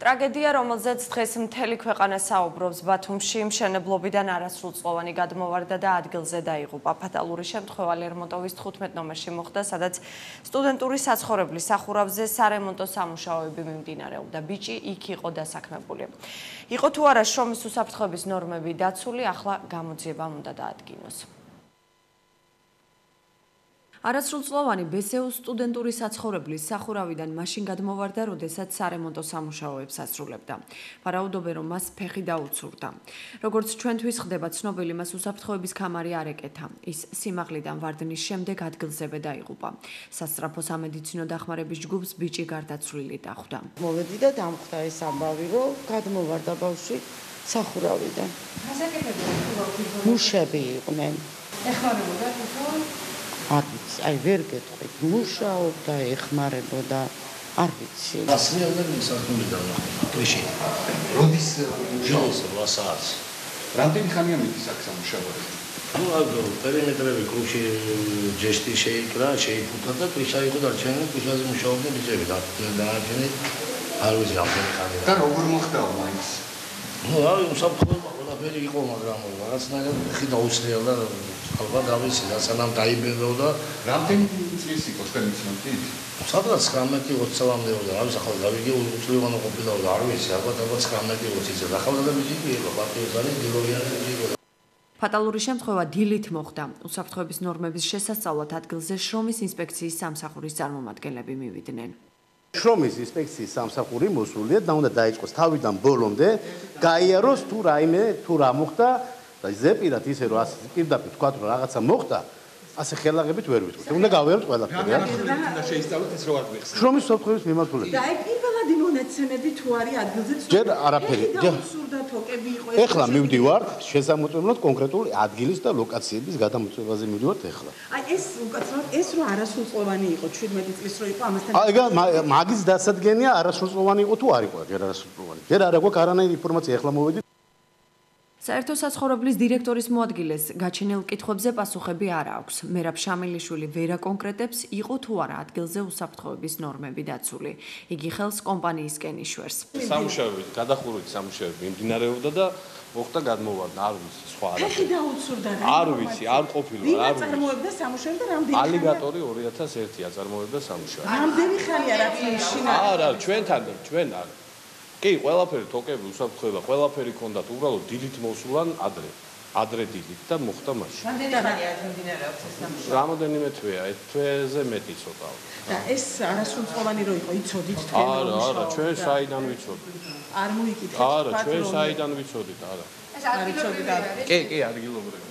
ტრაგედია, რომელზეც დღეს მთელი ქვეყანა საუბრობს ბათუმში, მშენებლობიდან არასრულწლოვანი გადმოვარდა და ადგილზე დაიღუპა. ფატალური შემთხვევა ლერმონტოვის 15 ნომერში მოხდა, სადაც სტუდენტური საცხოვრებლის სახურავზე სარემონტო სამუშაოები მიმდინარეობდა. ბიჭი იქ იყო დასაქმებული. იყო თუ არა შრომის უსაფრთხოების ნორმები დაცული, ახლა გამოძიებამ უნდა დაადგინოს. არასრულწლოვანი ბესეუს სტუდენტური საცხოვრებლის სახურავიდან მაშინ გადმოვარდა, როდესაც სარემონტო სამუშაოებს ასრულებდა. ფარაუდობენ, რომ მას ფეხი დაუცურდა. როგორც ჩვენთვის ხდება ცნობილი, მას უსაფრთხოების კამარი არ ეკეთა. ის სიმაღლიდან ვარდნის შემდეგ ადგილზევე დაიღუპა. სასწრაფო სამედიცინო დახმარების ჯგუფს ბიჭი გარდაცვლილი დახვდა. მოვედი და დამხვდა ეს ამბავი, რომ გადმოვარდა ბავშვი სახურავიდან. გასაკეთებელი თუ ვაფიქრობ. მუშები იყვნენ. ეხმარებოდა თუ არ ვიცი, აი ვერ გეტყვით, მუშაობდა, ეხმარებოდა, არ ვიცი. ასმიალდა მისახული და კლიშე. როდის მუშაობს ვასაც? რამდენი ხანია მიდის აქ სამუშაოზე? ну აგო პერიმეტრები კრუში ჯესტი შეიკრა, შეიფუთა და კლიშა იყო და ჩვენ კლიშაზე მუშაობდნენ ბიჭები და დააჩენე არ ვიცი რამდენი ხანია. და როგორ მოხდა მაინც? ну აი უსაფრთხოება ყველაფერი იყო, მაგრამ რაღაცნაირად ხი დაუცრიელ და ალბათ გავიცი და სანამ დაიბერო და რამდენი წლის იყო თქვენი ცნობით? სადღაც 19-20 წლამდე და არის ახლა გავიგე უწლევანო ყოფილა და არ ვიცი ალბათ ალბათ 19-20 წელი ახალგაზრდა ბიჭი იყო პარტიზანი დილოვიანი იყო ფატალური შემთხვევა დილით მოხდა. უსაფრთხოების ნორმების შესასწავლად ადგილზე შრომის ინსპექციის სამსახურის წარმომადგენლები მივიდნენ. შრომის ინსპექციის სამსახური მოსულია და უნდა დაიწყოს თავიდან ბოლომდე, გაიაროს თუ რაიმე თუ რა მოხდა. და ზეპირად ისე რომ ასე პირდაპირ თქვა რომ რაღაცა მოხდა ასე ხელაღებით ვერ ვიტყვით. უნდა გავიაროთ ყველაფერი. და შეისწავლოთ ის რო არ გვიხსნა. შრომის საფრთხების მიმართულებით. და აი პირველადი მონაცემები თუ არის ადგილზე ჯერ არაფერი. ჯერ სურდა თოკები იყო ეს. ეხლა მივდივართ შესამოწმებლად კონკრეტული ადგილის და ლოკაციების გადამოწმებაზე მივდივართ ეხლა. აი ეს უკაცრავად ეს რო არასრულწლოვანი იყო 17 წლის რო იყო ამასთან. აი ეგ მაგის დასადგენია არასრულწლოვანი იყო თუ არ იყო ჯერ არასრულწლოვანი. ჯერ არ აქვს არანაირი ინფორმაცია ეხლა მოვედი საერთო საცხოვრებლის დირექტორის მოადგილეს გაჩენილ კითხვებზე პასუხები არ აქვს. მერაბ შამილიშვილი ვერა კონკრეტებს, იყო თუ არა ადგილზე უსაფრთხოების ნორმები დაცული. იგი ხელს კომპანიისკენ იშვერს. სამუშაოები, გადახურვის სამუშაოები მიმდინარეობდა და მოხდა გადმოვარდა, არ ვიცი, სხვა არა. ეხი დაუცურდა რა. არ ვიცი, არ ყოფილა, არ ვიცი. აწარმოებდა სამუშაოებს და რამდენი ალიგატორი 2001 აწარმოებდა სამუშაოებს. რამდენი ხანია რაც მიშინა? არა, ჩვენთან, ჩვენ არა. კი, ყველაფერი თოკები უსაფრთხოება, ყველაფერი ქონდათ, უბრალოდ დილით მოსულან ადრე. ადრე დილით და მოხდა მაშინ. რამდენი ხანია მიმდინარეობს ეს სამუშაო? რამოდენიმე თვეა, ეს თვეზე მეტი ცოტა. და ეს არასრულწლოვანი რო იყო, იცოდით თქვენ არა, არა, ჩვენ საიდან ვიცოდით? არ მოიკითხეთ. არა, ჩვენ საიდან ვიცოდით, არა. ეს ადგილობრივი. კი, კი, ადგილობრივი.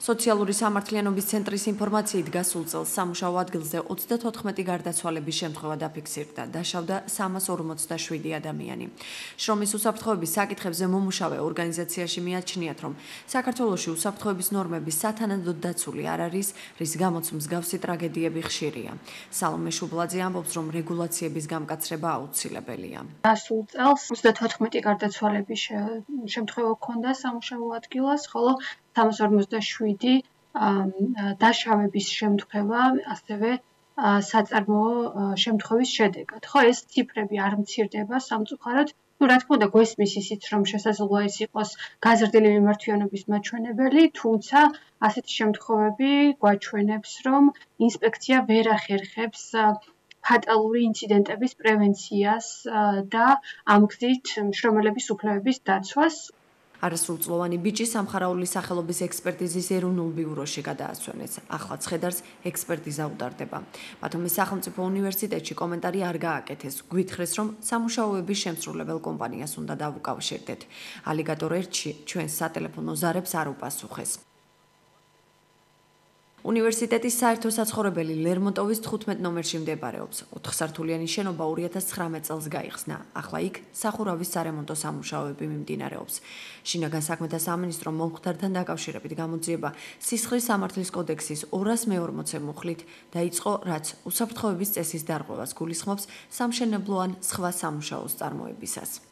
სოციალური სამართლიანობის ცენტრის ინფორმაციით გასულ წელს სამუშაო ადგილზე 34 გარდაცვალების შემთხვევა დაფიქსირდა. დაშავდა 347 ადამიანი. შრომის უსაფრთხოების საკითხებზე მომუშავე ორგანიზაციაში მიაჩნიათ, რომ საქართველოში უსაფრთხოების ნორმები სათანადოდ დაცული არ არის, რის გამოც მსგავსი ტრაგედიები ხშირია. სალომე შუბლაძე ამბობს, რომ რეგულაციების გამკაცრება აუცილებელია. გასულ წელს 34 გარდაცვალების შემთხვევა ჰქონდა სამუშაო ადგილას, ხოლო 347 დაშავების შემთხვევა ასევე საწარმოო შემთხვევის შედეგად. ხო, ეს ციფრები არ მცირდება სამწუხაროდ. ну, რა თქმა უნდა, გვესმის ისიც, რომ შესაძლოა ეს იყოს გაზრდილი მიმართვიანობის მაჩვენებელი, თუმცა ასეთი შემთხვევები გვაჩვენებს, რომ ინსპექცია ვერ ახერხებს ფატალური ინციდენტების პრევენციას და ამ გზით მშრომელების უფლებების დაცვას. არასრულწლოვანი ბიჭი სამხარაული სახელობის ექსპერტიზის ეროვნულ ბიუროში გადაასვენეს. ახლა ცხედარს ექსპერტიზა უტარდება. ბათუმის სახელმწიფო უნივერსიტეტში კომენტარი არ გააკეთეს. გვითხრეს, რომ სამუშაოების შემსრულებელ კომპანიას უნდა დავუკავშირდეთ. ალიგატორ ერთში ჩვენ სატელეფონო ზარებს არ უპასუხეს. უნივერსიტეტის საერთო საცხოვრებელი ლერმონტოვის 15 ნომერში მდებარეობს. 4 სართულიანი შენობა 2019 წელს გაიხსნა. ახლა იქ სახურავის სარემონტო სამუშაოები მიმდინარეობს. შინაგან საქმეთა სამინისტრო მომხდართან დაკავშირებით გამოძიება სისხლის სამართლის კოდექსის 240-ე მუხლით დაიწყო, რაც უსაფრთხოების წესის დარღვევას გულისხმობს სამშენებლო ან სხვა სამუშაოს წარმოებისას.